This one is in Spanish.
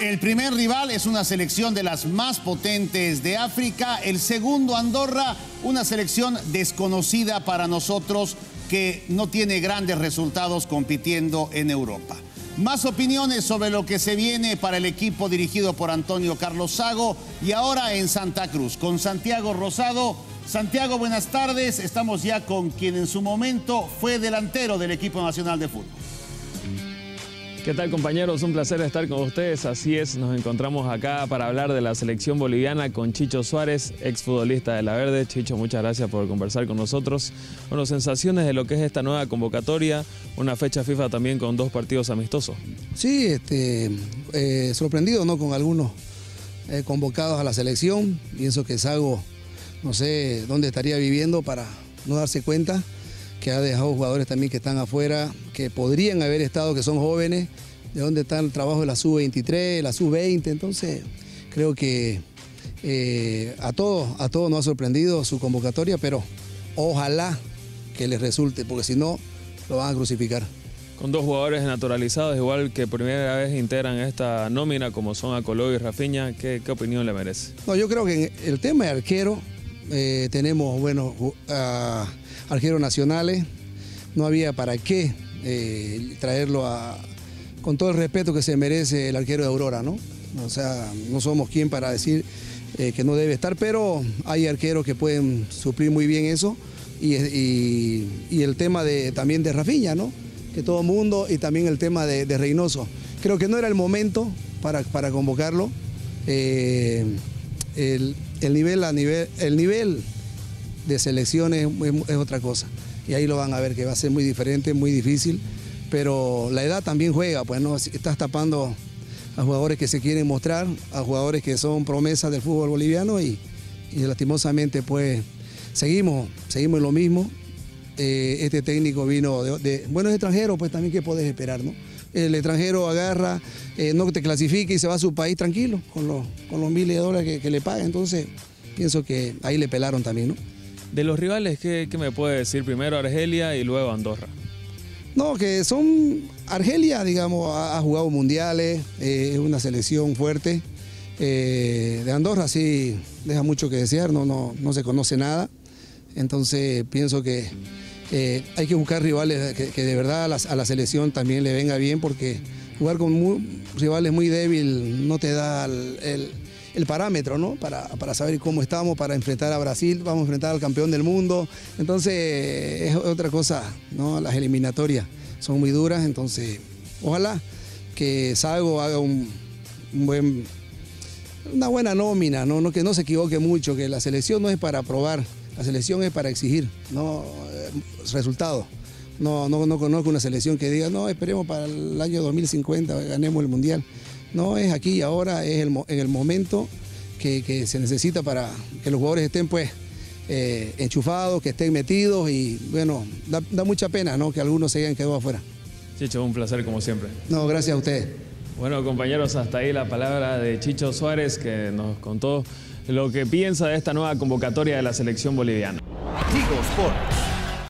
El primer rival es una selección de las más potentes de África. El segundo, Andorra, una selección desconocida para nosotros que no tiene grandes resultados compitiendo en Europa. Más opiniones sobre lo que se viene para el equipo dirigido por Antonio Carlos Sago y ahora en Santa Cruz con Santiago Rosado. Santiago, buenas tardes. Estamos ya con quien en su momento fue delantero del equipo nacional de fútbol. ¿Qué tal compañeros? Un placer estar con ustedes. Así es, nos encontramos acá para hablar de la selección boliviana con Chicho Suárez, exfutbolista de La Verde. Chicho, muchas gracias por conversar con nosotros. Bueno, sensaciones de lo que es esta nueva convocatoria, una fecha FIFA también con dos partidos amistosos. Sí, este, eh, sorprendido ¿no? con algunos eh, convocados a la selección. Pienso que Sago, no sé dónde estaría viviendo para no darse cuenta que ha dejado jugadores también que están afuera, que podrían haber estado, que son jóvenes, de dónde está el trabajo de la sub-23, la sub-20, entonces creo que eh, a todos a todos nos ha sorprendido su convocatoria, pero ojalá que les resulte, porque si no, lo van a crucificar. Con dos jugadores naturalizados, igual que primera vez integran esta nómina, como son Acolo y Rafiña, ¿qué, opinión le merece? No, yo creo que el tema de arquero eh, tenemos, bueno, arqueros nacionales, no había para qué eh, traerlo con todo el respeto que se merece el arquero de Aurora, ¿no? O sea, no somos quien para decir eh, que no debe estar, pero hay arqueros que pueden suplir muy bien eso y, el tema de, también de Rafiña, ¿no? Que todo mundo y también el tema de, Reynoso. Creo que no era el momento para, para convocarlo. El, nivel a nivel, el nivel de selecciones es, otra cosa. Y ahí lo van a ver que va a ser muy diferente, muy difícil. Pero la edad también juega, pues no estás tapando a jugadores que se quieren mostrar, a jugadores que son promesas del fútbol boliviano y, lastimosamente pues seguimos, seguimos lo mismo. Eh, este técnico vino de, buenos extranjeros, pues también qué puedes esperar, ¿no? El extranjero agarra, eh, no te clasifica y se va a su país tranquilo, con los, con los miles de dólares que, le pagan. Entonces, pienso que ahí le pelaron también, ¿no? De los rivales, ¿qué, me puede decir? Primero Argelia y luego Andorra. No, que son. Argelia, digamos, ha, jugado mundiales, eh, es una selección fuerte. Eh, de Andorra sí deja mucho que desear, no, no, no se conoce nada. Entonces pienso que eh, hay que buscar rivales que, de verdad a la, selección también le venga bien porque jugar con rivales muy débiles no te da el parámetro, ¿no? Para, saber cómo estamos, para enfrentar a Brasil, vamos a enfrentar al campeón del mundo. Entonces, es otra cosa, ¿no? Las eliminatorias son muy duras, entonces, ojalá que Sago haga un, buen una buena nómina, que no se equivoque mucho, que la selección no es para probar, la selección es para exigir, no eh, resultados. No, no, no conozco una selección que diga, no, esperemos para el año 2050, ganemos el Mundial. No, es aquí y ahora, es en el momento que, se necesita para que los jugadores estén pues eh, enchufados, que estén metidos y bueno, da, mucha pena ¿no? que algunos se hayan quedado afuera. Chicho, un placer como siempre. No, gracias a ustedes. Bueno, compañeros, hasta ahí la palabra de Chicho Suárez que nos contó lo que piensa de esta nueva convocatoria de la selección boliviana. Tigo Sport.